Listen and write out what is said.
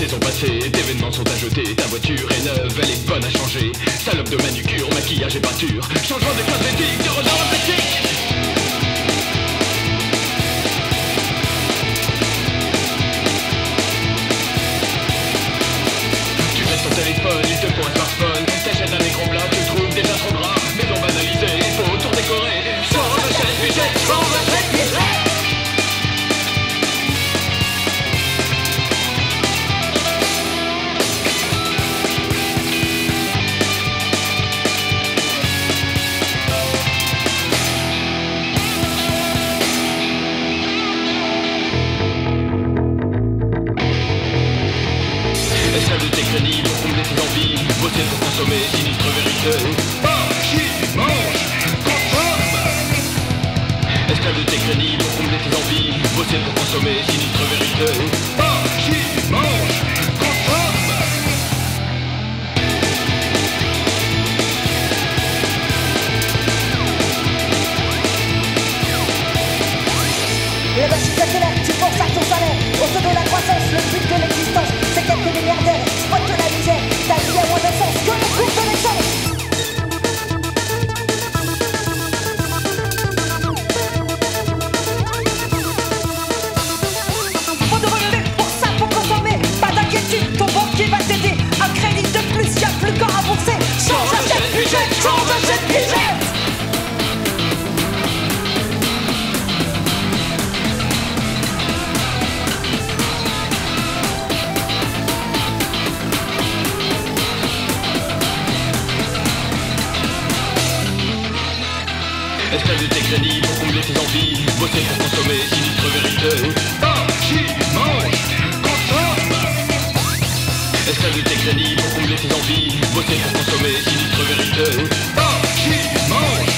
saisons passées, d'événements sont à jeter. Ta voiture est neuve, elle est bonne à changer. Salope de manucure, maquillage et peinture. Changement de cosmétique, de redor pour consommer, sinistre vérité. Mange, mange, consomme Esclave de tes crédits pour combler tes envies Bosser pour consommer, sinistre vérité. Mange, mange, consomme Et bah si t'accélères, tu penses à ton salaire. Au feu de la croissance, le but de l'existence puis jette Esclave de tes crédits pour combler tes envies Bosser pour consommer, sinistre vérité? du texanie pour combler ses envies, bosser pour consommer, sinistre vérité. Oh,